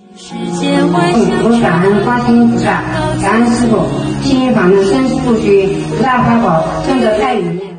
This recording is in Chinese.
我感恩发心音菩萨，感恩师傅，幸运法门生死不虚，大法宝，正德太里面。